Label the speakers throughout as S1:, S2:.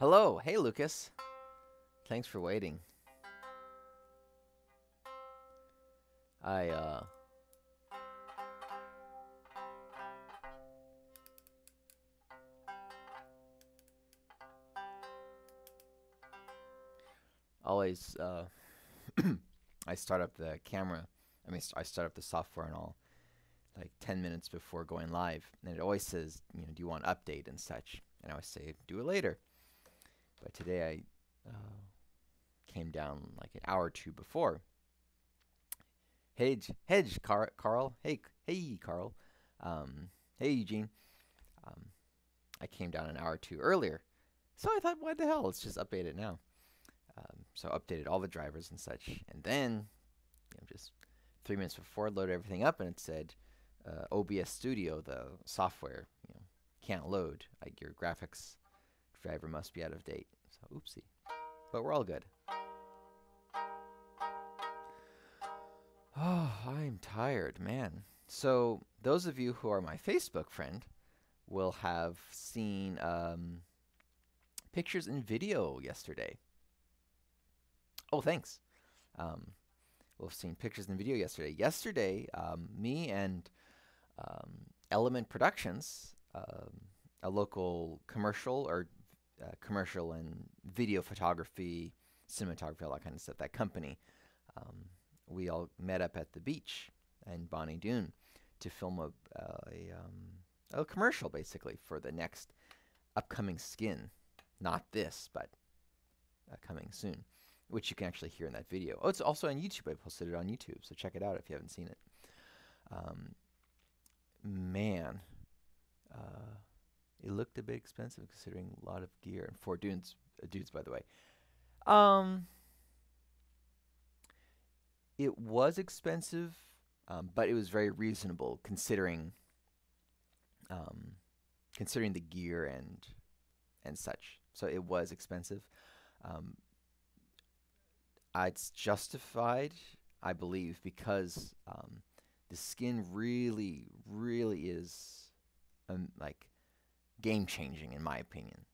S1: Hello. Hey, Lucas. Thanks for waiting. I, uh. Always, uh. I start up the camera. I mean, I start up the software and all like 10 minutes before going live. And it always says, you know, do you want update and such? And I always say, do it later. But today I uh, came down like an hour or two before. Hedge, Hedge, Car- Carl. Hey, hey, Carl. Um, hey, Eugene. Um, I came down an hour or two earlier. So I thought, what the hell? Let's just update it now. Um, so updated all the drivers and such. And then, you know, just three minutes before, loaded everything up, and it said uh, OBS Studio, the software, you know, can't load. Like your graphics driver must be out of date. So oopsie. But we're all good. Oh, I'm tired, man. So those of you who are my Facebook friend will have seen um, pictures and video yesterday. Oh, thanks. Um, we've seen pictures and video yesterday. Yesterday, um, me and um, Element Productions, um, a local commercial or uh, commercial and video photography, cinematography, all that kind of stuff, that company, um, we all met up at the beach in Bonny Doon to film a, uh, a, um, a commercial basically for the next upcoming skin. Not this, but uh, coming soon, which you can actually hear in that video. Oh, it's also on YouTube. I posted it on YouTube, so check it out if you haven't seen it. Um, man, uh, it looked a bit expensive considering a lot of gear and four dudes, uh, dudes by the way. Um, it was expensive, um, but it was very reasonable considering um, considering the gear and and such. So it was expensive. Um, it's justified, I believe, because um, the skin really, really is um, like game changing, in my opinion.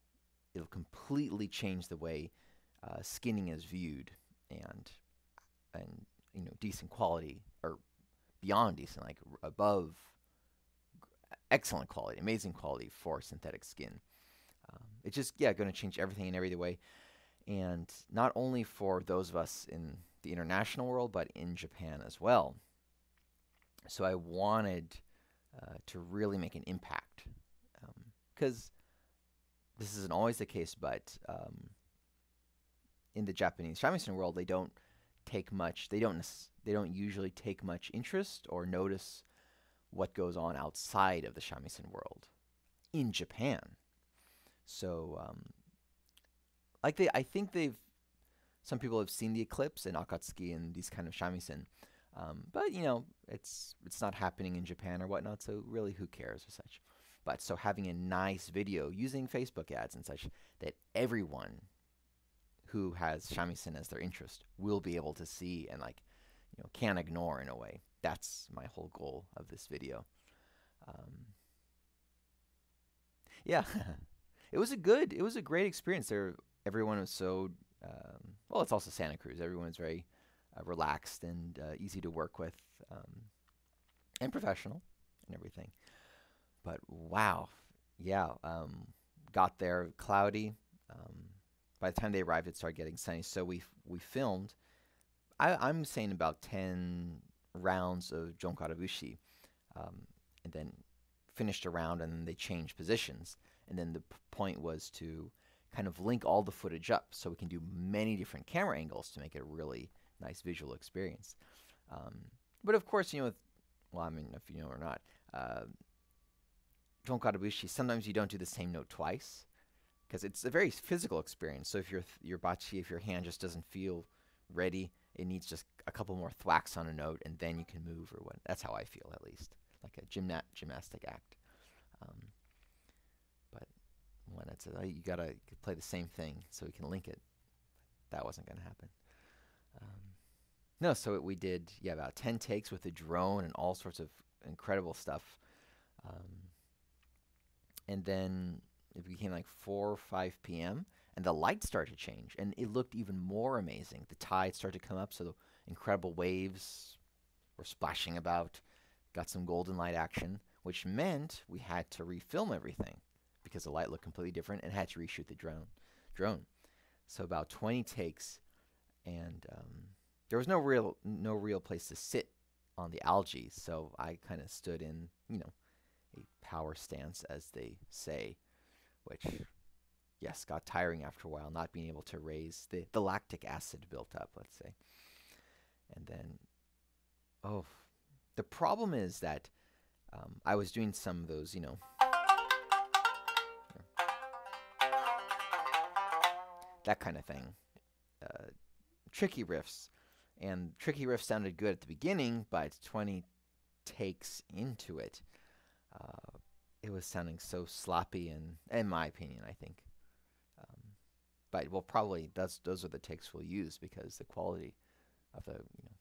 S1: It'll completely change the way uh, skinning is viewed, and and you know decent quality or beyond decent, like above excellent quality, amazing quality for synthetic skin. Um, it's just yeah, going to change everything in every way, and not only for those of us in the international world, but in Japan as well. So I wanted uh, to really make an impact because this isn't always the case, but um, in the Japanese shamisen world, they don't take much. They don't. They don't usually take much interest or notice what goes on outside of the shamisen world in Japan. So, um, like they, I think they've. Some people have seen the eclipse in Akatsuki and these kind of shamisen, um, but you know, it's it's not happening in Japan or whatnot. So really, who cares or such? But so having a nice video using Facebook ads and such that everyone who has shamisen as their interest will be able to see and like you know can't ignore in a way. That's my whole goal of this video. Um, yeah, it was a good, it was a great experience. There, everyone was so um, well. It's also Santa Cruz. Everyone was very uh, relaxed and uh, easy to work with, um, and professional and everything. But wow, yeah, um, got there cloudy. Um, by the time they arrived, it started getting sunny. So we we filmed. I, am saying about ten rounds of Jonkarabushi, um, and then finished a round, and then they changed positions. And then the point was to kind of link all the footage up so we can do many different camera angles to make it a really nice visual experience. Um, but of course, you know, with, well, I mean, if you know or not, uh, Jonkarabushi, sometimes you don't do the same note twice because it's a very physical experience. So if your your bachi, if your hand just doesn't feel ready, it needs just a couple more thwacks on a note, and then you can move or what. That's how I feel, at least, like a gymna- gymnastic act. Um, but when it's a, you gotta play the same thing so we can link it. That wasn't gonna happen. Um, no, so it, we did yeah about ten takes with a drone and all sorts of incredible stuff. Um, and then it became like 4 or 5 p.m. and the light started to change, and it looked even more amazing. The tide started to come up, so the incredible waves were splashing about. Got some golden light action, which meant we had to refilm everything because the light looked completely different and had to reshoot the drone. Drone. So about 20 takes, and um, there was no real no real place to sit on the algae, so I kind of stood in, you know, a power stance, as they say, which yes, got tiring after a while, not being able to raise the, the lactic acid built up, let's say. And then, oh, the problem is that um, I was doing some of those, you know, that kind of thing, uh, tricky riffs. And tricky riffs sounded good at the beginning, but 20 takes into it, uh, it was sounding so sloppy, and in my opinion, I think. But we'll probably those those are the takes we'll use because the quality of the you know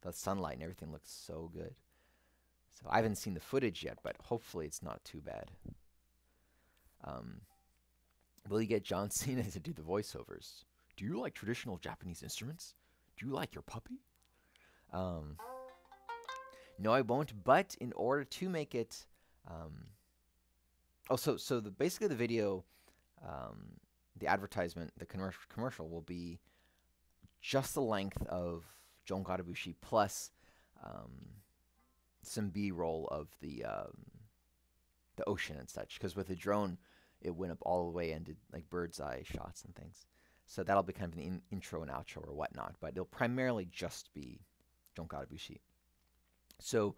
S1: the sunlight and everything looks so good. So I haven't seen the footage yet, but hopefully it's not too bad. Um, will you get John Cena to do the voiceovers? Do you like traditional Japanese instruments? Do you like your puppy? Um, no, I won't. But in order to make it, um, oh, so so the basically the video um, the advertisement, the commercial commercial will be just the length of Jongara Bushi plus um, some B-roll of the um, the ocean and such. Because with the drone, it went up all the way and did like bird's eye shots and things. So that'll be kind of an in- intro and outro or whatnot. But it'll primarily just be Jongara Bushi. So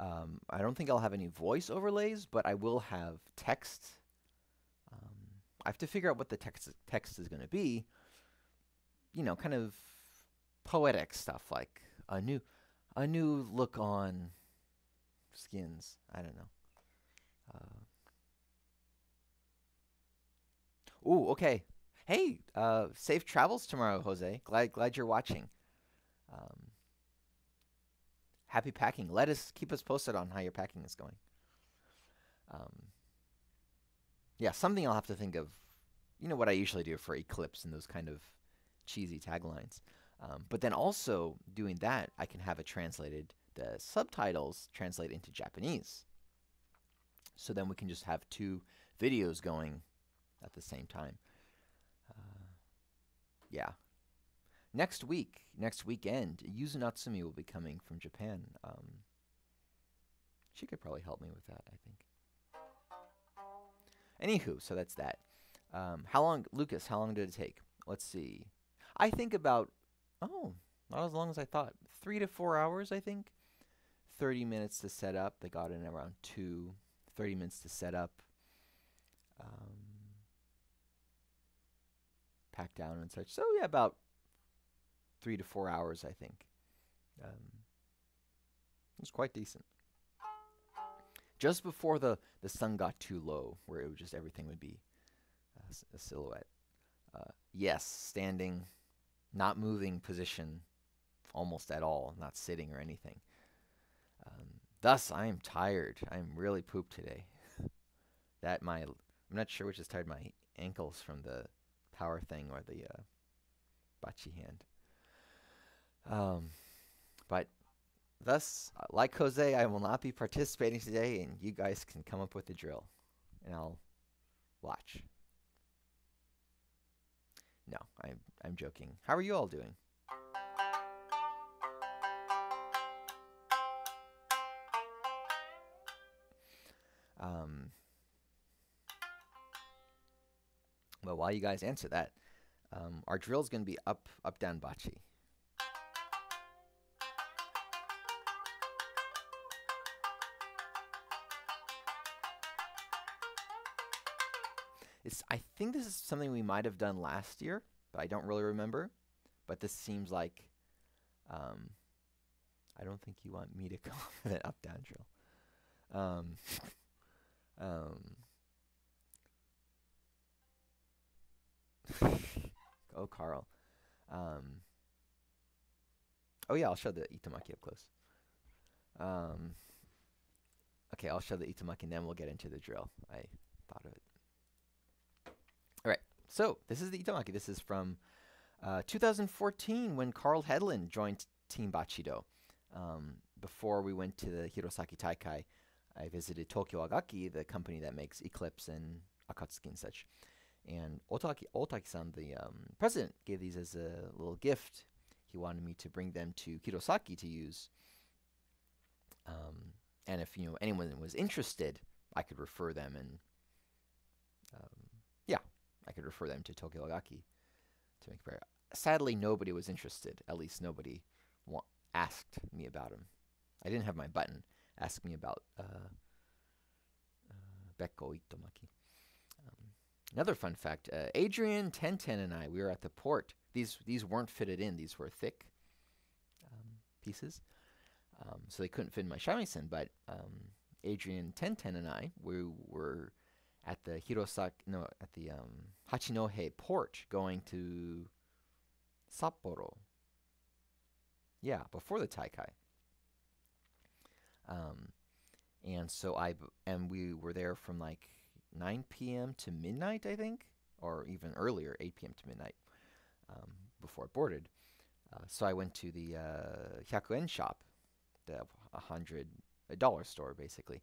S1: um, I don't think I'll have any voice overlays, but I will have text I have to figure out what the text text is going to be. You know, kind of poetic stuff like a new a new look on skins. I don't know. Uh, ooh, okay. Hey, uh, safe travels tomorrow, Jose. Glad glad you're watching. Um, happy packing. Let us keep us posted on how your packing is going. Um, yeah, something I'll have to think of. You know what I usually do for Eclipse and those kind of cheesy taglines. Um, but then also doing that, I can have it translated, the subtitles translate into Japanese. So then we can just have two videos going at the same time. Uh, yeah. Next week, next weekend, Yuzu Natsumi will be coming from Japan. Um, she could probably help me with that, I think. Anywho, so that's that. Um, how long, Lucas? How long did it take? Let's see. I think about oh, not as long as I thought. Three to four hours, I think. Thirty minutes to set up. They got in around two. Thirty minutes to set up. Um, pack down and such. So yeah, about three to four hours, I think. Um, it was quite decent just before the, the sun got too low, where it would just everything would be a, a silhouette. Uh, yes, standing, not moving position almost at all, not sitting or anything. Um, thus, I am tired. I am really pooped today. that my I'm not sure which is tired, my ankles from the power thing or the uh, bachi hand. Um, but Thus, uh, like Jose, I will not be participating today, and you guys can come up with the drill, and I'll watch. No, I'm I'm joking. How are you all doing? Um, well, while you guys answer that, um, our drill is going to be up, up, down, bachi. I think this is something we might have done last year, but I don't really remember. But this seems like um, I don't think you want me to come up with an up down drill. Um, um, oh, Carl. Um, oh, yeah, I'll show the Itomaki up close. Um, okay, I'll show the Itomaki and then we'll get into the drill. I thought of it. So this is the Itomaki. This is from uh, 2014 when Carl Hedlund joined Team Bachido. Um, before we went to the Hirosaki Taikai, I visited Tokyo Wagakki, the company that makes Eclipse and Akatsuki and such. And Otaki, Otaki-san, the um, president, gave these as a little gift. He wanted me to bring them to Hirosaki to use. Um, and if you know anyone was interested, I could refer them and um, I could refer them to Tokyo Wagakki to make a prayer. Sadly, nobody was interested. At least nobody wa- asked me about him. I didn't have my button. Ask me about uh, uh, Bekko Itomaki. Um, another fun fact: uh, Adrian Tenten and I, we were at the port. These these weren't fitted in. These were thick um, pieces, um, so they couldn't fit in my shamisen. But um, Adrian Tenten and I, we were at the Hirosaki, no, at the um, Hachinohe port going to Sapporo. Yeah, before the Taikai. Um, and so I and we were there from like 9 p.m. to midnight, I think, or even earlier, 8 p.m. to midnight, um, before it boarded. Uh, so I went to the uh, Hyakuen shop, the hundred a dollar store basically,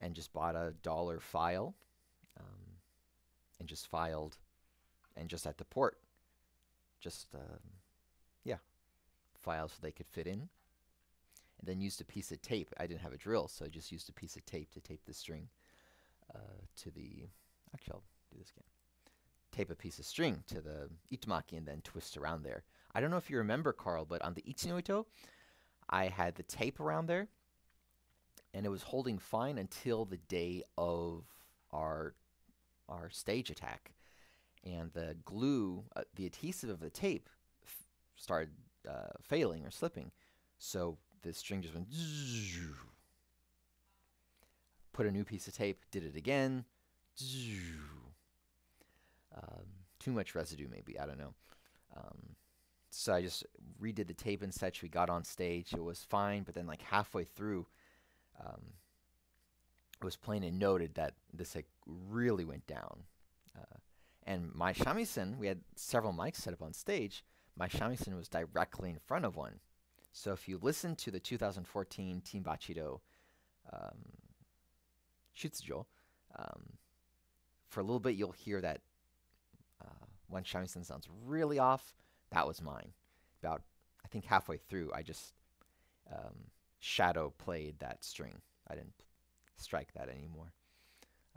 S1: and just bought a dollar file, and just filed, and just at the port, just um, yeah, files so they could fit in, and then used a piece of tape. I didn't have a drill, so I just used a piece of tape to tape the string uh, to the. Actually, I'll do this again. Tape a piece of string to the itomaki and then twist around there. I don't know if you remember, Carl, but on the Ichinoito, I had the tape around there, and it was holding fine until the day of our our stage attack, and the glue, uh, the adhesive of the tape, started uh, failing or slipping, so the string just went. Put a new piece of tape, did it again. Um, too much residue, maybe I don't know. Um, so I just redid the tape and such. We got on stage. It was fine, but then like halfway through, um, it was plain and noted that this like really went down. Uh, and my shamisen, we had several mics set up on stage. My shamisen was directly in front of one. So if you listen to the 2014 Team Bachido um, Shutsujo, um, for a little bit you'll hear that uh, one shamisen sounds really off. That was mine. About I think halfway through, I just um, shadow played that string. I didn't strike that anymore.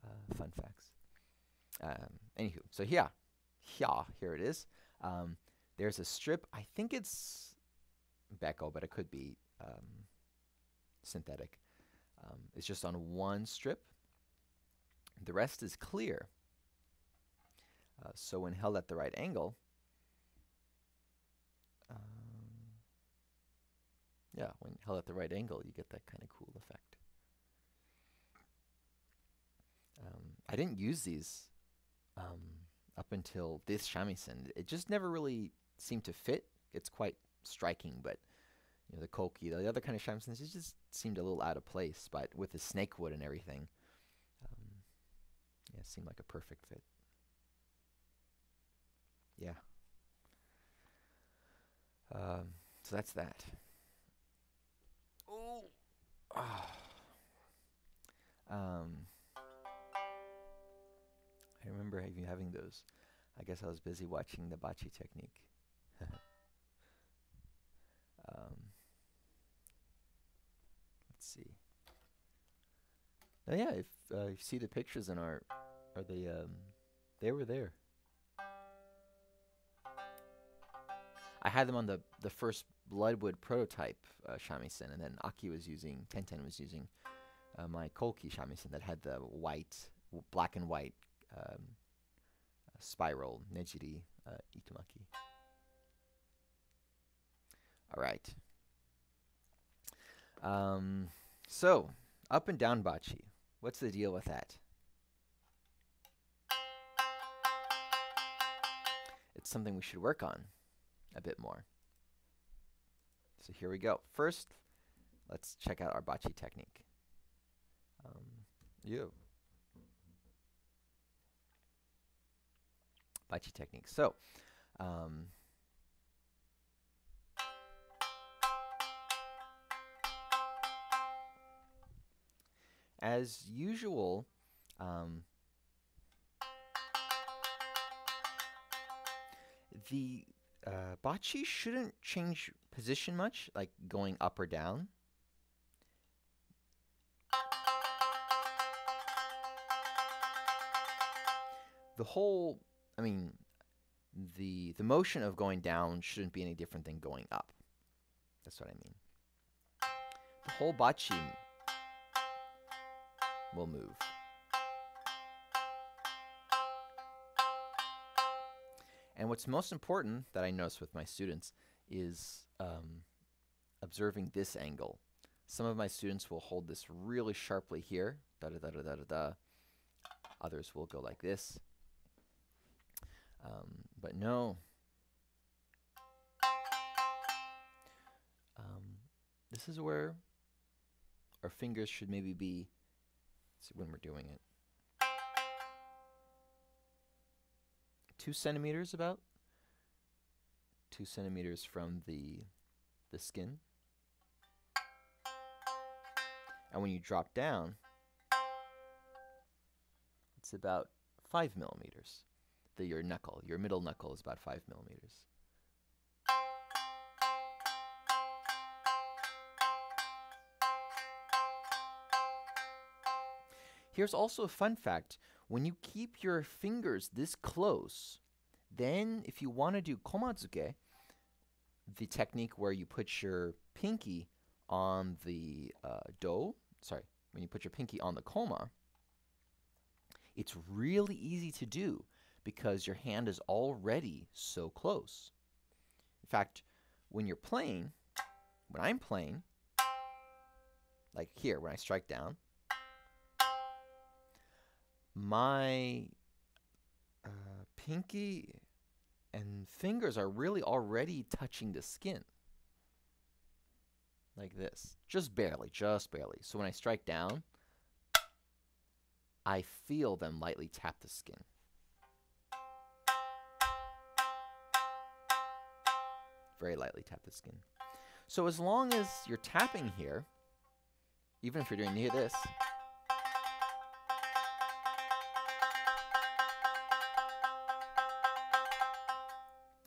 S1: Uh, fun facts. Um, anywho, so yeah, yeah, here it is. Um, there's a strip. I think it's Bekko, but it could be um, synthetic. Um, it's just on one strip. The rest is clear. Uh, so when held at the right angle, um, yeah, when held at the right angle, you get that kind of cool effect. Um, I didn't use these um, up until this shamisen. It just never really seemed to fit. It's quite striking, but you know the koki, the other kind of shamisens, it just seemed a little out of place. But with the snake wood and everything, um, yeah, it seemed like a perfect fit. Yeah. Um, so that's that. Oh. um. I remember having, having those. I guess I was busy watching the bachi technique. um, let's see. Oh yeah, if uh, you see the pictures in our, are they? Um, they were there. I had them on the the first Bloodwood prototype uh, shamisen, and then Aki was using Tenten was using uh, my Koki shamisen that had the white, black and white um, spiral nejiri uh, itomaki. All right. Um, so up and down bachi. What's the deal with that? It's something we should work on a bit more. So here we go. First, let's check out our bachi technique. Um, you. Bachi technique. So, um, as usual, um, the uh, bachi shouldn't change position much, like going up or down. The whole, I mean, the the motion of going down shouldn't be any different than going up. That's what I mean. The whole bachi will move. And what's most important that I notice with my students is um, observing this angle. Some of my students will hold this really sharply here, da da da da da. da. Others will go like this. Um, but no. Um, this is where our fingers should maybe be see when we're doing it. Two centimeters about. Two centimeters from the the skin. And when you drop down, it's about five millimeters the your knuckle. Your middle knuckle is about five millimeters. Here's also a fun fact. When you keep your fingers this close, then if you want to do komatsuke, the technique where you put your pinky on the uh, do, sorry, when you put your pinky on the koma, it's really easy to do because your hand is already so close. In fact, when you're playing, when I'm playing, like here, when I strike down, my uh, pinky and fingers are really already touching the skin. Like this. Just barely, just barely. So when I strike down, I feel them lightly tap the skin. Very lightly tap the skin. So as long as you're tapping here, even if you're doing near this,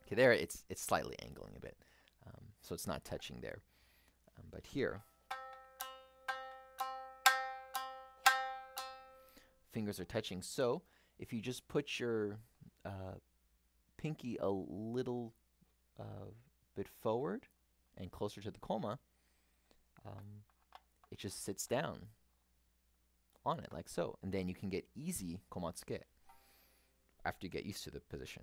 S1: okay, there it's it's slightly angling a bit, um, so it's not touching there. Um, but here, fingers are touching. So if you just put your uh, pinky a little uh, bit forward and closer to the koma, um, it just sits down on it like so. And then you can get easy komatsuke after you get used to the position.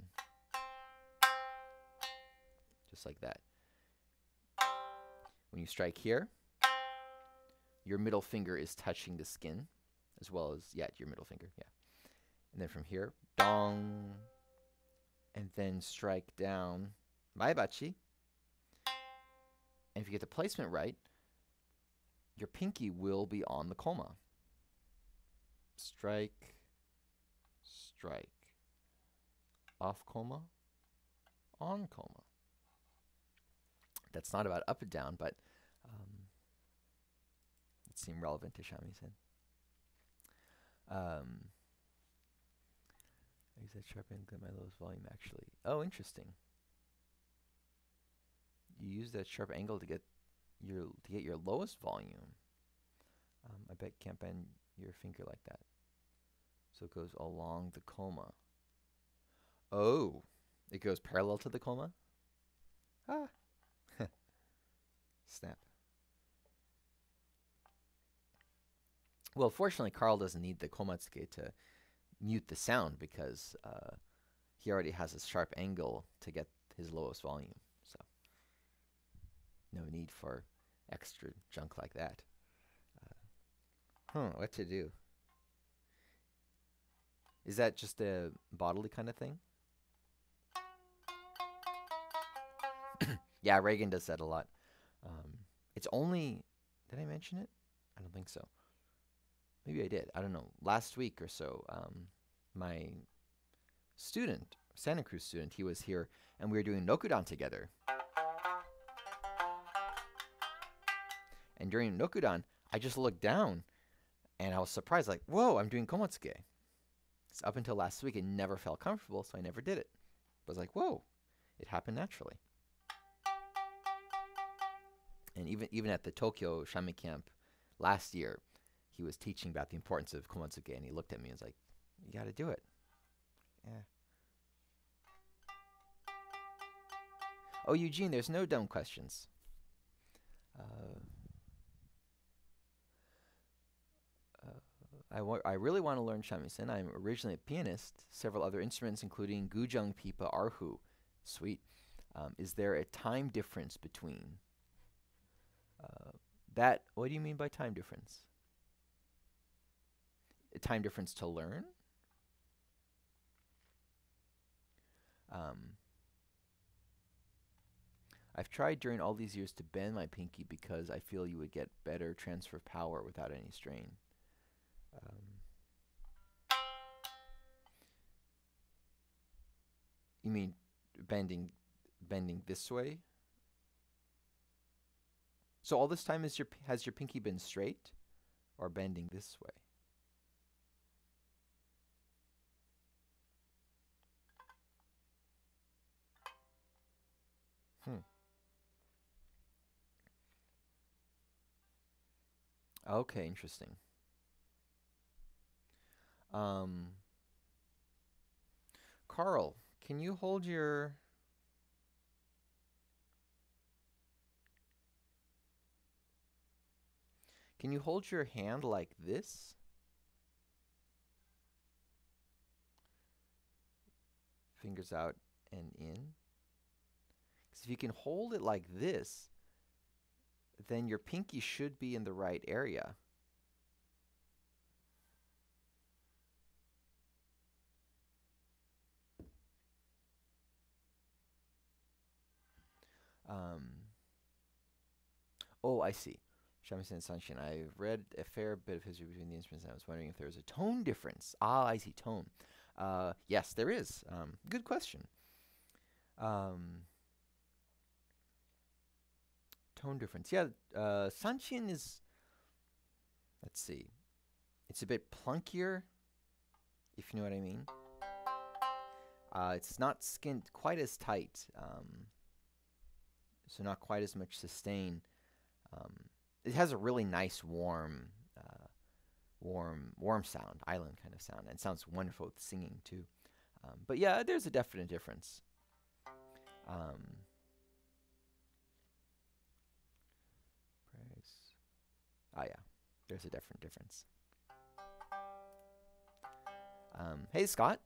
S1: Just like that. When you strike here, your middle finger is touching the skin as well as, yeah, your middle finger, yeah. And then from here, dong, and then strike down maebachi, and if you get the placement right, your pinky will be on the koma. Strike, strike. Off koma, on koma. That's not about up and down, but um, it seemed relevant to shamisen. Um, I use that sharp at my lowest volume actually. Oh, interesting you use that sharp angle to get your to get your lowest volume. Um, I bet you can't bend your finger like that. So it goes along the koma. Oh, it goes parallel to the koma? Ah. Snap. Well, fortunately, Carl doesn't need the komatsuke to mute the sound because uh, he already has a sharp angle to get his lowest volume. No need for extra junk like that. Uh, huh, what to do? Is that just a bodily kind of thing? yeah, Reagan does that a lot. Um, it's only. Did I mention it? I don't think so. Maybe I did. I don't know. Last week or so, um, my student Santa Cruz student. He was here, and we were doing Nokudan together. And during Nokudan, I just looked down, and I was surprised, like, whoa, I'm doing Komatsuke. So up until last week, it never felt comfortable, so I never did it. I was like, whoa, it happened naturally. And even even at the Tokyo Shammy camp last year, he was teaching about the importance of Komatsuke, and he looked at me and was like, "You got to do it." Yeah. Oh, Eugene, there's no dumb questions. Uh, I, wa- I really want to learn shamisen. I'm originally a pianist, several other instruments, including guzheng, pipa, erhu. Sweet. Um, is there a time difference between uh, that? What do you mean by time difference? A time difference to learn? Um, I've tried during all these years to bend my pinky because I feel you would get better transfer of power without any strain. Um, you mean bending, bending this way? So all this time is your has your pinky been straight, or bending this way? Hmm. Okay, interesting. Um, Carl, can you hold your Can you hold your hand like this? Fingers out and in. Because if you can hold it like this, then your pinky should be in the right area. Um, oh, I see. Shamisen Sunshine. I read a fair bit of history between the instruments, and I was wondering if there was a tone difference. Ah, I see. Tone. Uh, yes, there is. Um, good question. Um, tone difference. Yeah, uh, Sanshin is. Let's see. It's a bit plunkier, if you know what I mean. Uh, it's not skinned quite as tight. Um, so not quite as much sustain. Um, it has a really nice warm, uh, warm, warm sound, island kind of sound, and sounds wonderful with singing too. Um, but yeah, there's a definite difference. Um, price. Oh yeah, there's a different difference. Um, hey Scott,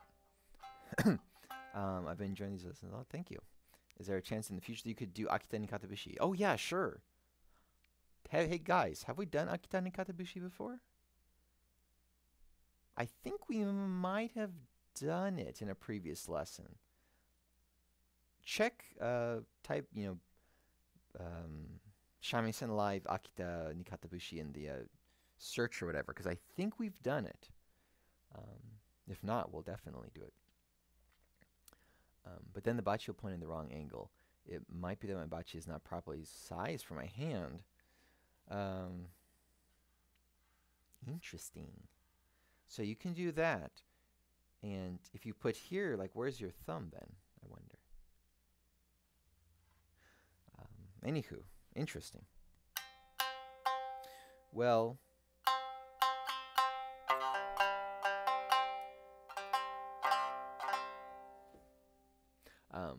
S1: um, I've been enjoying these lessons a lot. Thank you. Is there a chance in the future that you could do Akita ni Katabushi? Oh yeah, sure. Hey, hey guys, have we done Akita ni Katabushi before? I think we might have done it in a previous lesson. Check, uh, type, you know, um, Shamisen Live Akita Nikatabushi in the uh, search or whatever, because I think we've done it. Um, if not, we'll definitely do it. Um, but then the bachi will point in the wrong angle. It might be that my bachi is not properly sized for my hand. Um, interesting. So you can do that. And if you put here, like, where's your thumb then? I wonder. Um, anywho, interesting. Well, Um,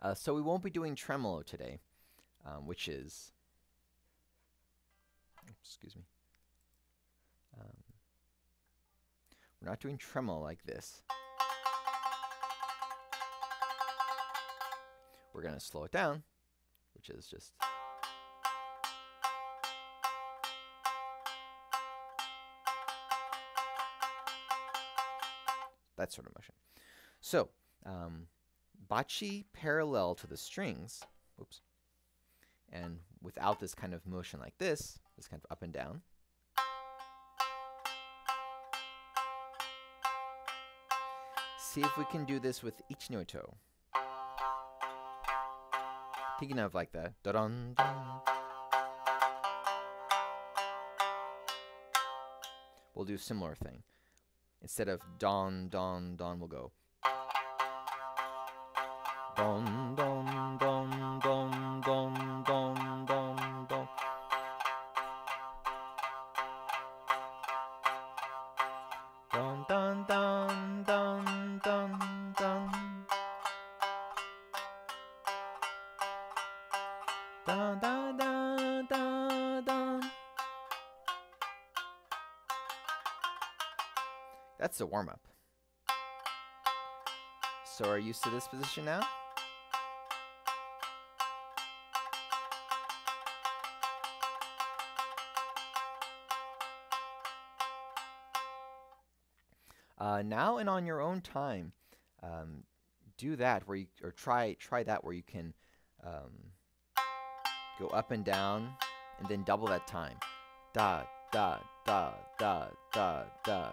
S1: uh, so we won't be doing tremolo today, um, which is, excuse me. Um, we're not doing tremolo like this. We're going to slow it down, which is just. That sort of motion. So, um, bachi parallel to the strings. Oops. And without this kind of motion like this, this kind of up and down, see if we can do this with Ichinoito. Thinking of like the da dun dun. We'll do a similar thing. Instead of don don don, we'll go. Don don to this position now? Uh, now and on your own time, um, do that where you or try try that where you can um, go up and down and then double that time. Da da da da da da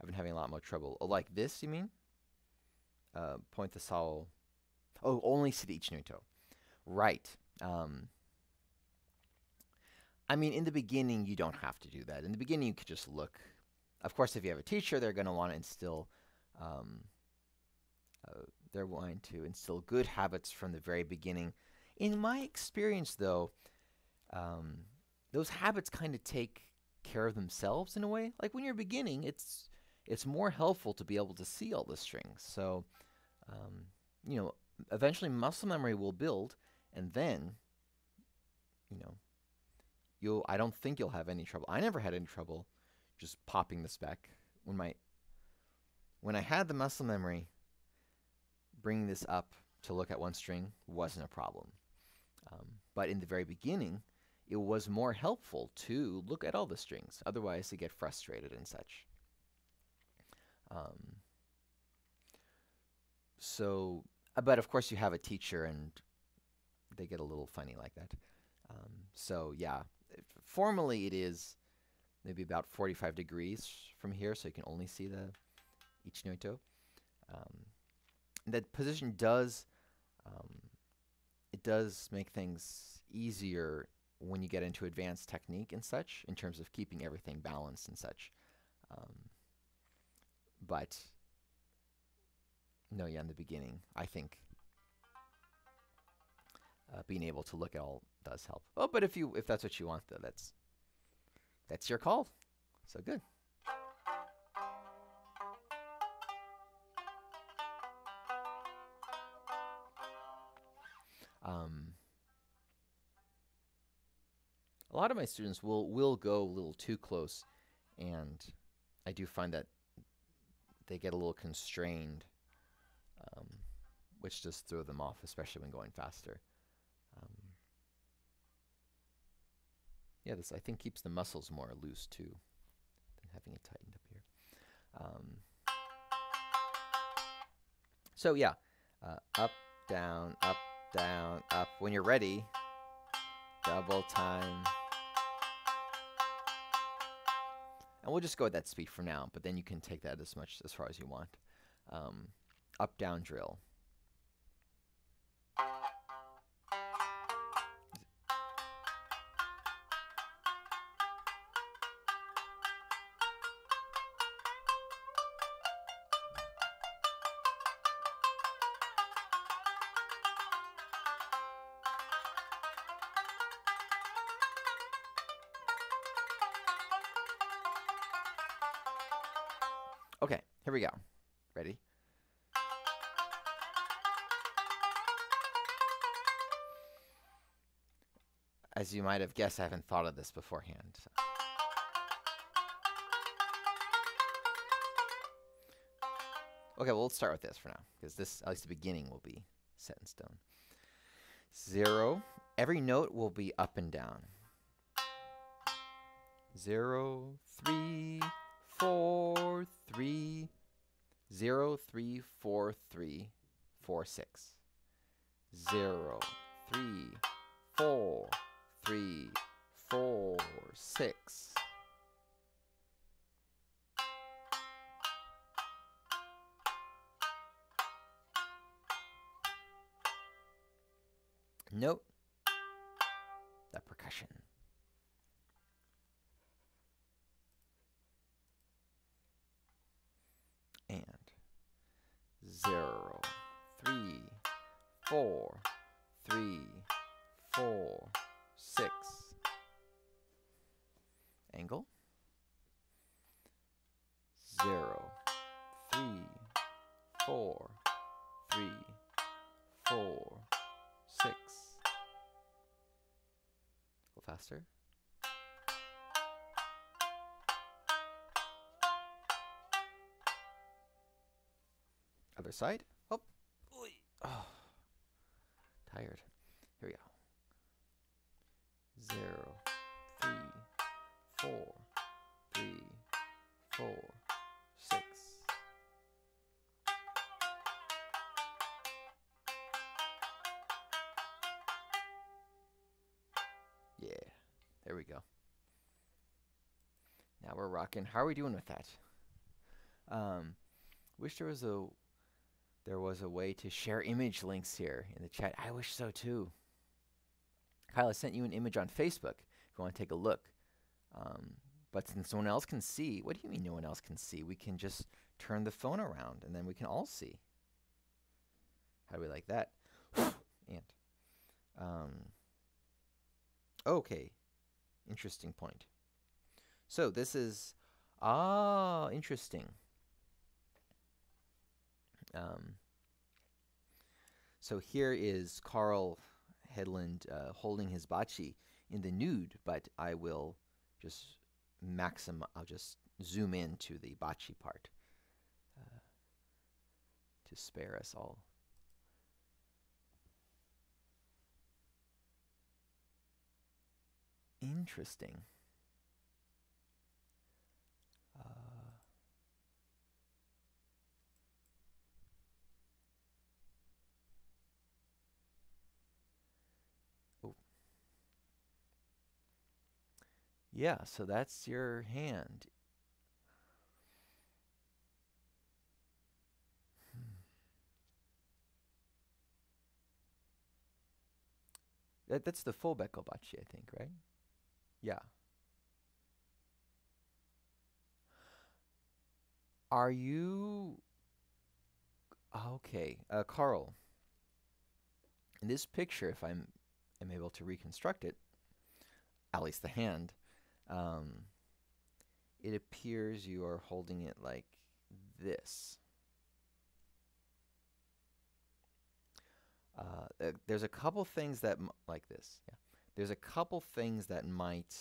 S1: I've been having a lot more trouble. Oh, like this, you mean? Uh, point the saw. Oh, only see the ichinoito. Right. Um, I mean, in the beginning, you don't have to do that. In the beginning, you could just look. Of course, if you have a teacher, they're going to want to instill, um, uh, they're wanting to instill good habits from the very beginning. In my experience, though, um, those habits kind of take care of themselves in a way. Like when you're beginning, it's it's more helpful to be able to see all the strings. So, um, you know, eventually muscle memory will build, and then, you know, you'll I don't think you'll have any trouble. I never had any trouble just popping this back when my when I had the muscle memory bringing this up to look at one string wasn't a problem. Um, but in the very beginning, it was more helpful to look at all the strings. Otherwise, you get frustrated and such. Um, so, uh, but of course, you have a teacher and they get a little funny like that. Um, so, yeah, formally it is maybe about 45 degrees from here, so you can only see the Ichinoito. Um, that position does um, it does make things easier when you get into advanced technique and such in terms of keeping everything balanced and such. Um, but no, yeah, in the beginning, I think uh, being able to look at all does help. Oh, but if you if that's what you want, though, that's that's your call. So good. Um, a lot of my students will will go a little too close, and I do find that they get a little constrained, um, which does throw them off, especially when going faster. Um, yeah, this I think keeps the muscles more loose too than having it tightened up here. Um, so yeah, uh, up, down, up, down, up. When you're ready, double time. And we'll just go at that speed for now, but then you can take that as much as far as you want. Um, up, down drill. As you might have guessed, I haven't thought of this beforehand. So. Okay, well, let's start with this for now, because this, at least the beginning, will be set in stone. Zero. Every note will be up and down. Zero, three, four, three, zero, three, four, three, four, six. Zero, three, four, three, four, six. Note that percussion. And zero, three, four, three, four, six. Angle. Zero, three, four, three, four, six. A little faster. Other side. Oh, oh, tired. Zero, three, four, three, four, six. Yeah, there we go. Now we're rocking. How are we doing with that? Um, wish there was a there was a way to share image links here in the chat. I wish so too. Kyle, I sent you an image on Facebook if you want to take a look. Um, but since no one else can see, what do you mean no one else can see? We can just turn the phone around and then we can all see. How do we like that? and um, okay, interesting point. So this is ah interesting. Um, so here is Carl Hedlund uh, holding his bachi in the nude, but I will just maxim. I'll just zoom in to the bachi part uh, to spare us all. Interesting. Yeah, so that's your hand. Hmm. That, that's the full Bekobachi, I think, right? Yeah. Are you okay, uh, Carl? In this picture, if I'm am able to reconstruct it, at least the hand, um, it appears you are holding it like this. Uh, there's a couple things that like this. Yeah, there's a couple things that might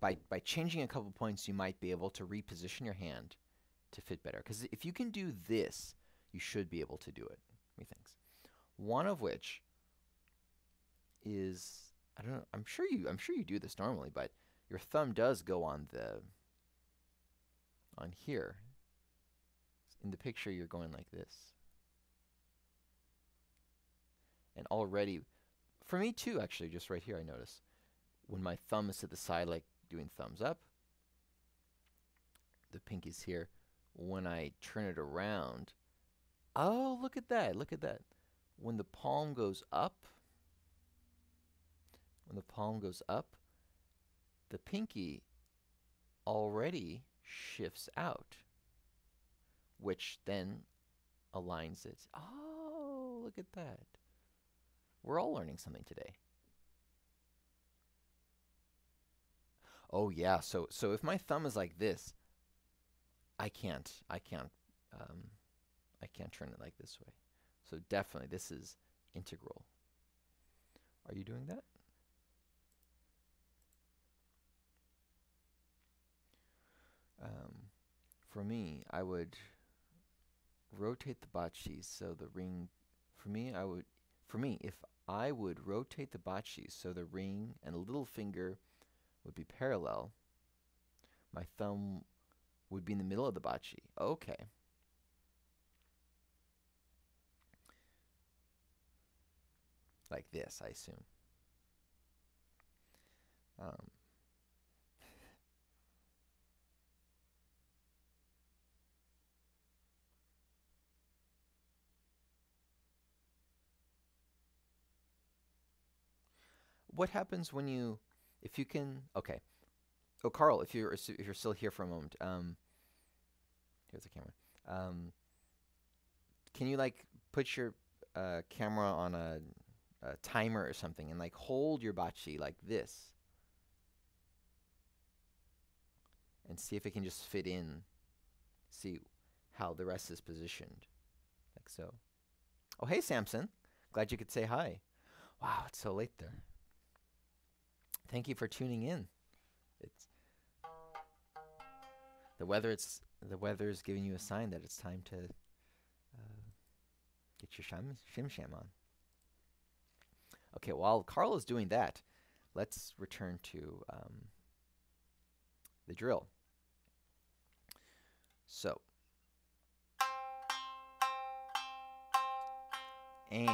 S1: by by changing a couple points, you might be able to reposition your hand to fit better. Because if you can do this, you should be able to do it. Methinks. One of which is I don't know. I'm sure you I'm sure you do this normally, but your thumb does go on the on here. In the picture, you're going like this. And already, for me too, actually, just right here, I notice when my thumb is to the side, like doing thumbs up, the pinky's here. When I turn it around, oh, look at that, look at that. When the palm goes up, when the palm goes up, the pinky already shifts out, which then aligns it. Oh, look at that. We're all learning something today. Oh yeah, so so if my thumb is like this, I can't I can't um, I can't turn it like this way. So definitely this is integral. Are you doing that? For me, I would rotate the bachi so the ring. For me, I would. For me, if I would rotate the bachi so the ring and the little finger would be parallel, my thumb would be in the middle of the bachi. Okay. Like this, I assume. Um, what happens when you, if you can, okay. Oh, Carl, if you're if you're still here for a moment, um, here's the camera. Um, can you like put your uh, camera on a, a timer or something and like hold your bachi like this and see if it can just fit in. See how the rest is positioned, like so. Oh, hey, Samson. Glad you could say hi. Wow, it's so late there. Thank you for tuning in. It's the weather. It's the weather is giving you a sign that it's time to uh, get your shim, shim sham on. Okay, while Carl is doing that, let's return to um, the drill. So, and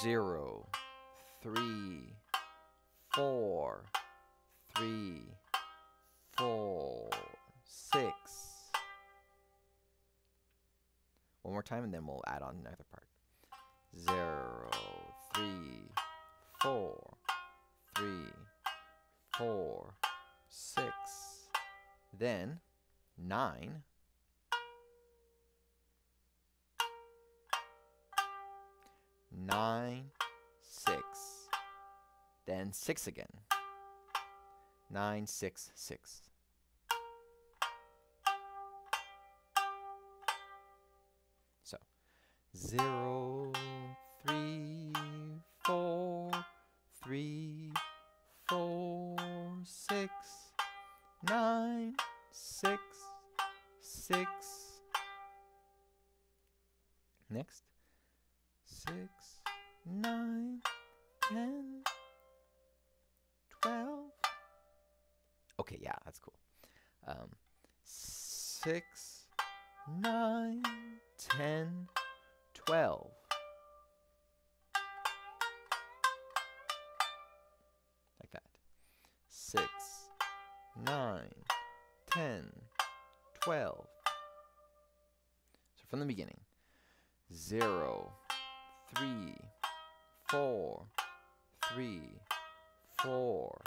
S1: zero, three, four, three, four, six. One more time, and then we'll add on another part. Zero, three, four, three, four, six. Then nine. Nine, six then 6 again. 9, 6, 6. So, 0, 3, 4, 3, 4, 6, 9, 6, 6. Next, 6, 9, 10, myself. Okay, yeah, that's cool. Um, six, nine, ten, twelve. Like that. Six, nine, ten, twelve. So from the beginning. Zero, three, four, three, four,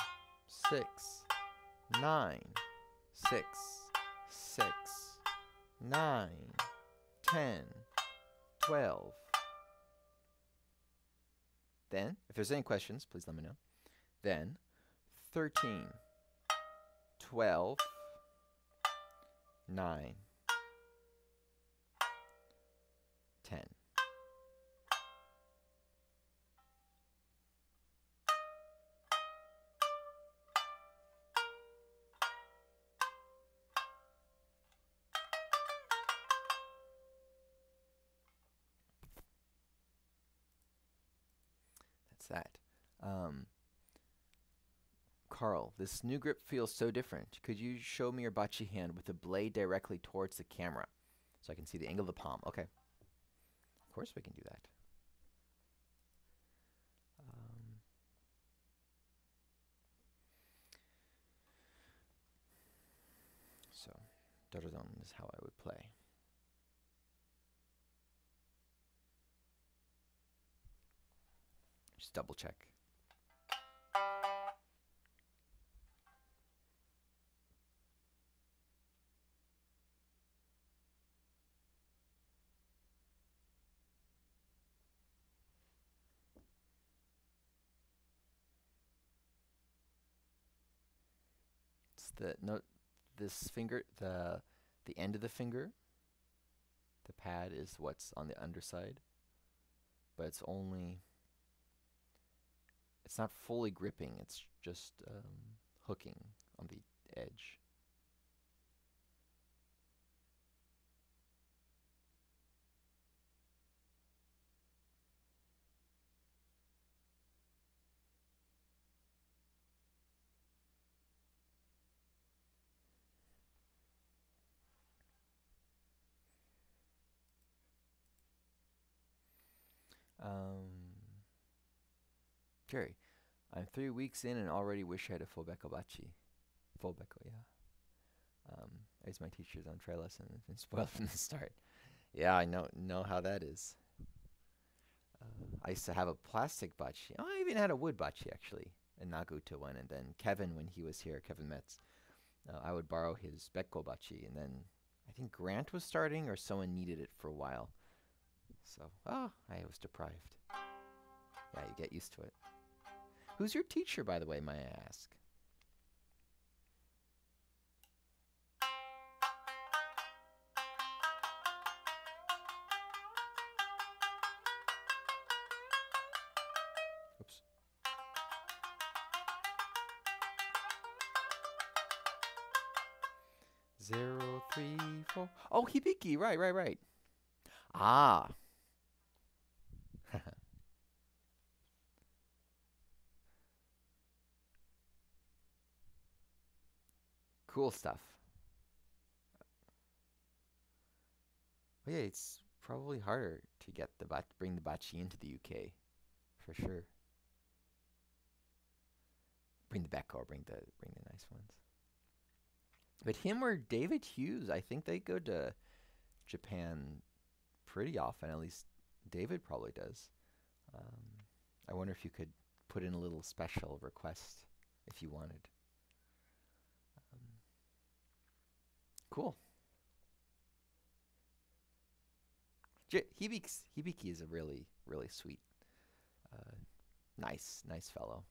S1: six, nine, six, six, nine, ten, twelve. Then, if there's any questions, please let me know. Then, 13, 12, 9, this new grip feels so different. Could you show me your bachi hand with the blade directly towards the camera so I can see the angle of the palm? Okay. Of course we can do that. Um, so, Dododon is how I would play. Just double check. The no this finger the the end of the finger the pad is what's on the underside but it's only it's not fully gripping it's just um, hooking on the edge Um, Jerry, I'm three weeks in and already wish I had a full Becco Bachi. Full Becco, yeah. Um, as my teachers on trail lesson and been spoiled from the start. Yeah, I know know how that is. Uh, I used to have a plastic bachi. Oh, I even had a wood bachi actually, a Nagauta one. And then Kevin, when he was here, Kevin Metz, uh, I would borrow his Becco bachi. And then I think Grant was starting or someone needed it for a while. So, oh, I was deprived. Yeah, you get used to it. Who's your teacher, by the way, may I ask? Oops. Zero, three, four. Oh, Hibiki. Right, right, right. Ah. Cool stuff. Oh, yeah, it's probably harder to get the bat bring the bachi into the UK, for sure. Bring the Becco, bring the bring the nice ones. But him or David Hughes, I think they go to Japan pretty often. At least David probably does. Um, I wonder if you could put in a little special request if you wanted. Cool. J- Hibiki, Hibiki is a really, really sweet, uh, nice, nice fellow.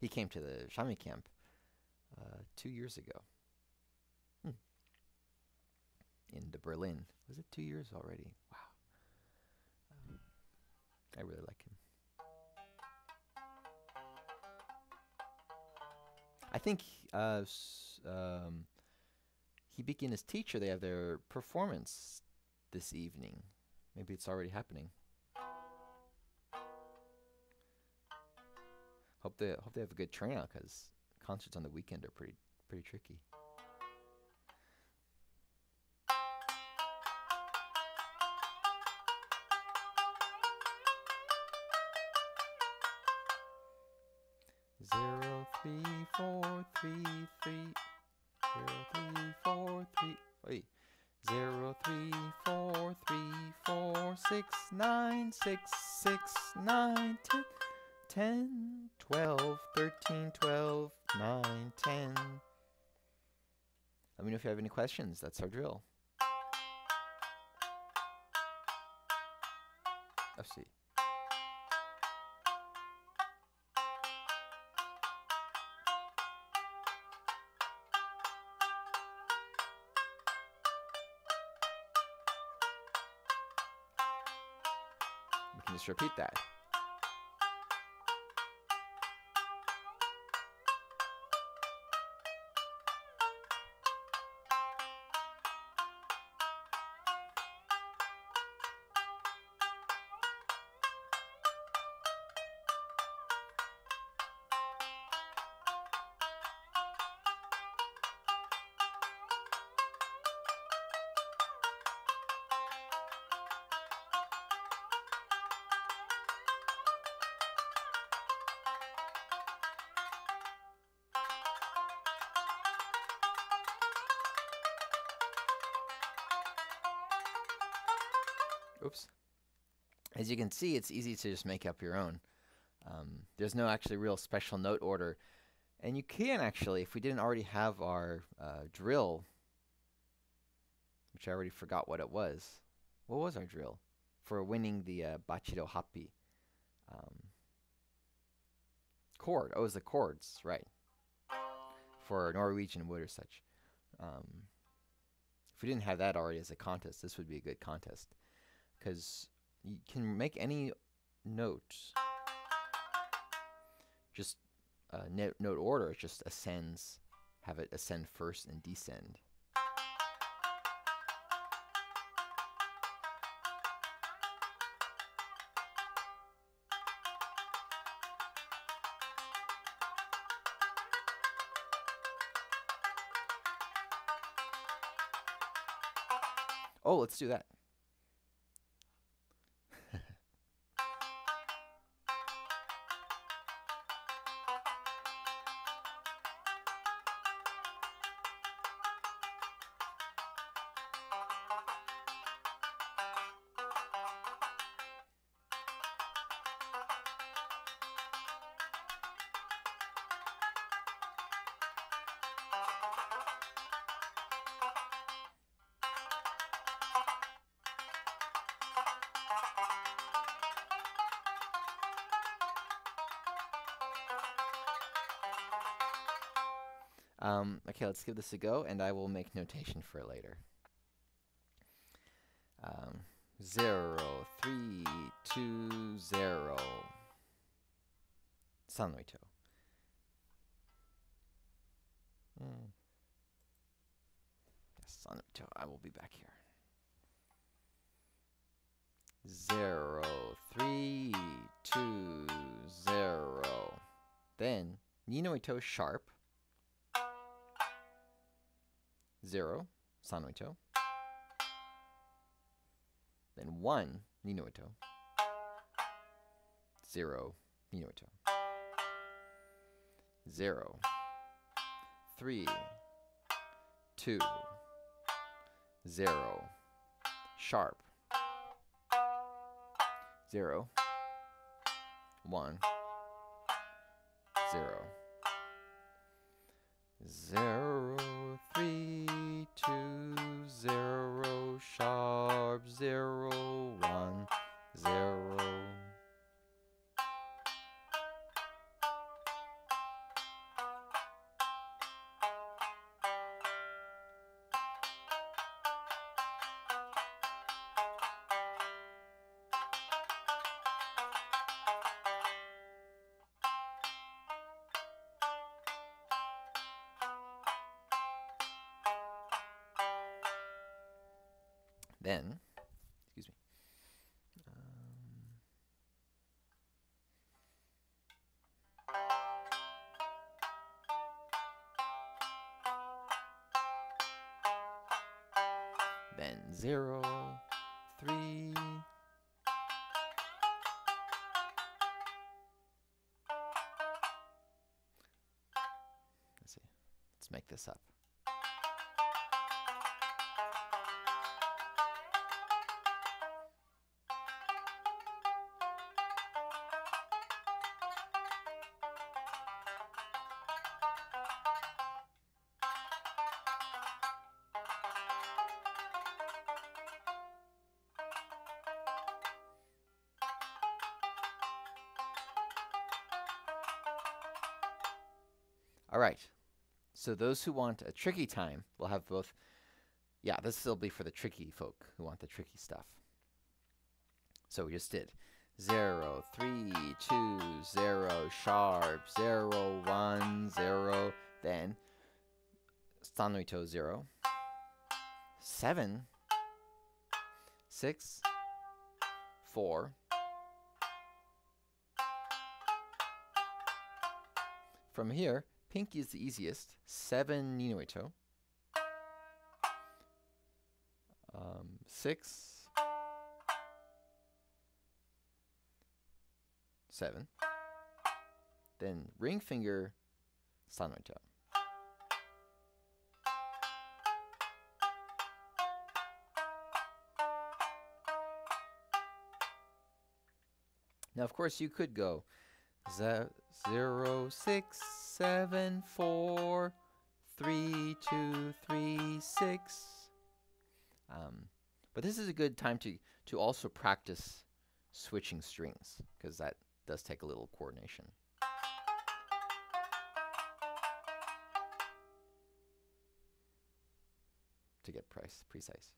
S1: He came to the Shami camp uh, two years ago hmm. in Berlin. Was it two years already? Wow. Um, I really like him. I think uh, um, Hibiki and his teacher, they have their performance this evening. Maybe it's already happening. Hope they hope they have a good turnout because concerts on the weekend are pretty pretty tricky. Zero three four three three zero three four three wait zero three four three four six nine six six nine ten ten twelve thirteen twelve nine ten Let me know if you have any questions. That's our drill. Let's see. Can just repeat that. See, it's easy to just make up your own. Um, there's no actually real special note order. And you can actually, if we didn't already have our uh, drill, which I already forgot what it was. What was our drill for winning the uh, Bachido Happy um, chord? Oh, it was the chords, right? For Norwegian wood or such. Um, if we didn't have that already as a contest, this would be a good contest because you can make any note just uh, note, note order it just ascends have it ascend first and descend. Oh let's do that okay, let's give this a go, and I will make notation for later. Um, zero, three, two, zero. Sanoito. Mm. Yes, Sanoito. I will be back here. Zero, three, two, zero. Then Ninoito sharp. Zero, Sanoito. Then one, Ninoito. Zero, Ninoito. Zero, three, two, zero, sharp. Zero, one, zero. Zero, zero, one, zero. Then, this up. All right. So those who want a tricky time will have both. Yeah, this will be for the tricky folk who want the tricky stuff. So we just did zero, three, two, zero, sharp, zero, one, zero, then Sanoito zero, seven, six, four, From here, Pinky is the easiest. Seven Ninoito. Um, six. Seven. Then ring finger Sanoito. Now, of course, you could go ze- zero, six, seven, four, three, two, three, six. Um, but this is a good time to to also practice switching strings because that does take a little coordination. To get price precise.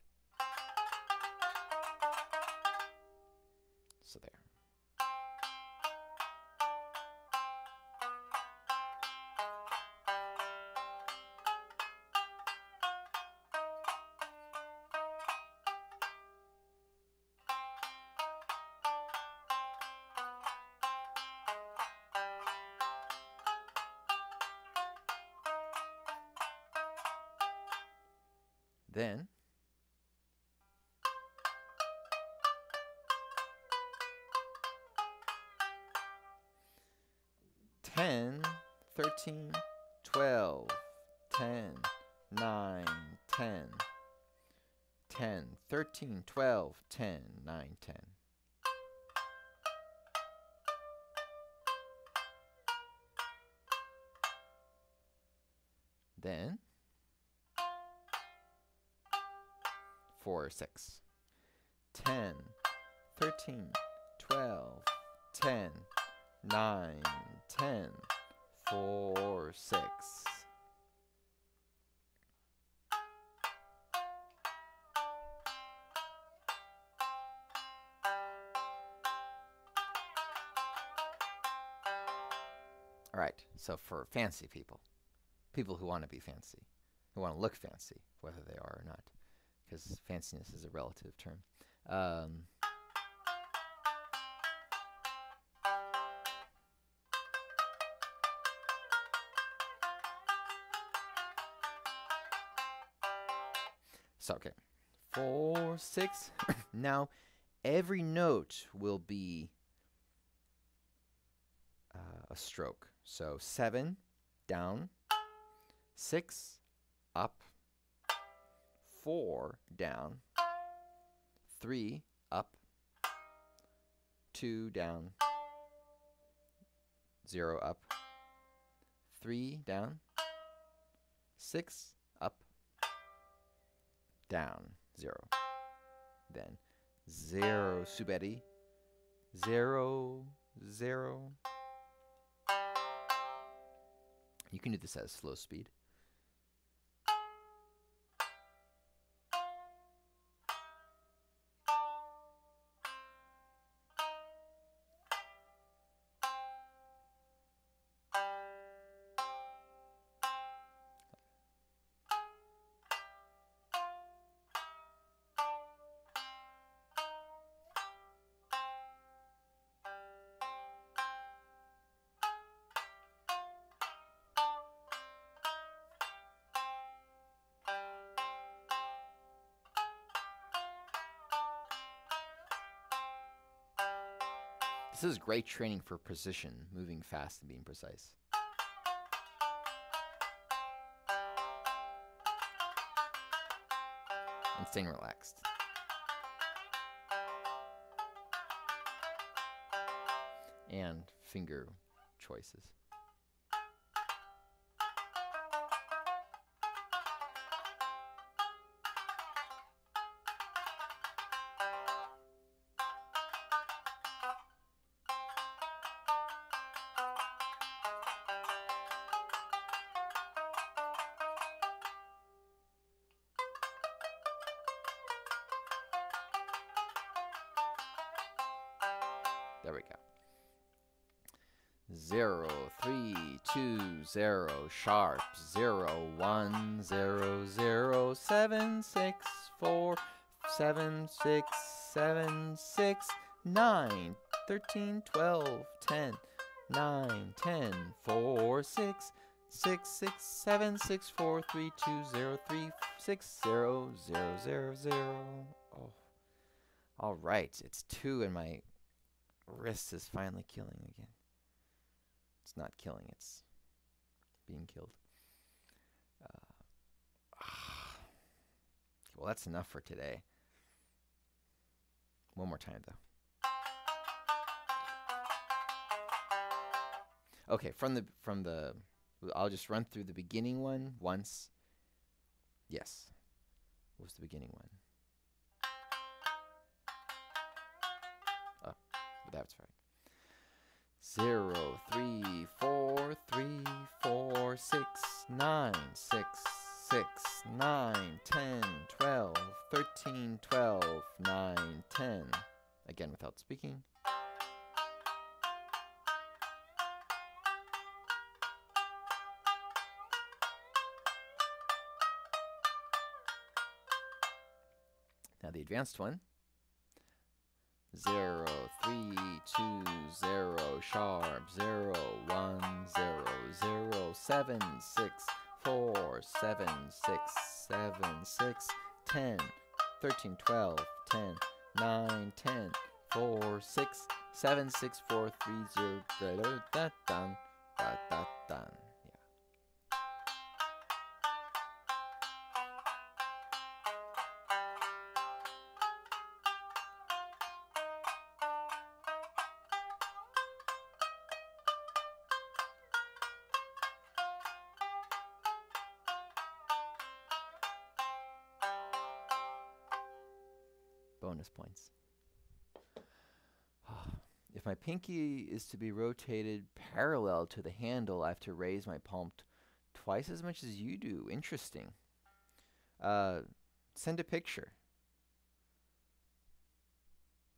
S1: 13, 12, 10, 9, 10. Then 4, 6. 10, 13, 12, 10, 9, 10, 4, 6. So for fancy people, people who want to be fancy, who want to look fancy, whether they are or not, because fanciness is a relative term. Um, so okay, four, six. now, every note will be uh, a stroke. So seven, down, six, up, four, down, three, up, two, down, zero, up, three, down, six, up, down, zero. Then zero, subedi, zero, zero. You can do this at slow speed. This is great training for precision, moving fast and being precise. And staying relaxed. And finger choices. Sharp, zero, one, zero, zero, seven, six, four, seven, six, seven, six, nine, thirteen, twelve, ten, nine, ten, four, six, six, six, seven, six, four, three, two, zero, three, six, zero, zero, zero, zero. Oh. All right, it's two and my wrist is finally killing again. It's not killing, it's being killed. Uh, well, that's enough for today. One more time, though. Okay, from the from the I'll just run through the beginning one once. Yes. What was the beginning one? Oh, that's right. Zero, three, four, three, four, six, nine, six, six, nine, ten, twelve, thirteen, twelve, nine, ten. Again without speaking. Now the advanced one. Zero, three, two, zero, sharp, zero, one, zero, zero, seven, six, four, seven, six, seven, six, ten, thirteen, twelve, ten, nine, ten, four, six, seven, six, four, three, zero, da da da dun, da da Is to be rotated parallel to the handle, I have to raise my palm twice as much as you do. Interesting. Uh, send a picture.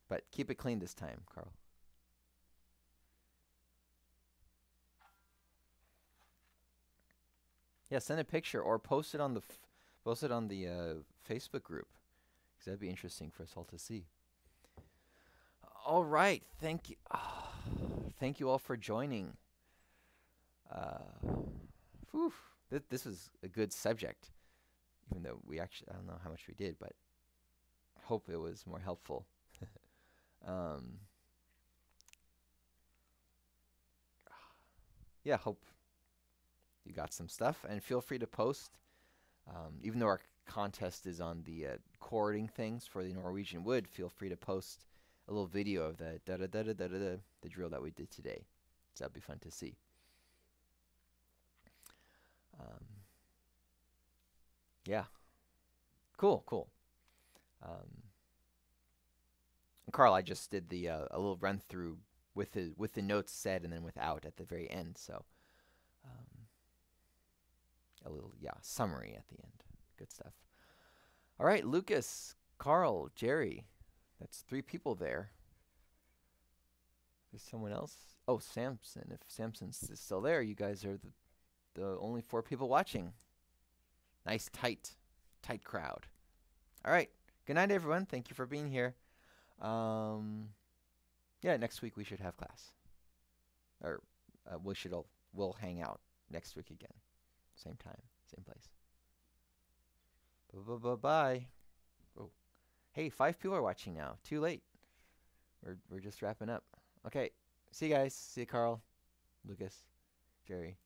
S1: But keep it clean this time, Carl. Yeah, send a picture or post it on the post it on the uh, Facebook group because that'd be interesting for us all to see. All right, thank you, thank you all for joining. Uh, whew, th- this was a good subject, even though we actually I don't know how much we did, but hope it was more helpful. um, yeah, hope you got some stuff, and feel free to post. Um, even though our contest is on the uh, cording things for the Norwegian wood, feel free to post a little video of the da da da da da da, da the drill that we did today. So that'd be fun to see. Um, yeah. Cool, cool. Um, Carl, I just did the uh, a little run through with the with the notes said and then without at the very end. So um, a little yeah summary at the end. Good stuff. All right, Lucas, Carl, Jerry. That's three people there. There's someone else. Oh, Samson. If Samson's still there, you guys are the the only four people watching. Nice tight tight crowd. All right. Good night, everyone. Thank you for being here. Um, yeah, next week we should have class, or uh, we should all we'll hang out next week again, same time, same place. Bye bye bye. Oh, hey, five people are watching now. Too late. We're we're just wrapping up. Okay, see you guys. See you, Carl, Lucas, Jerry.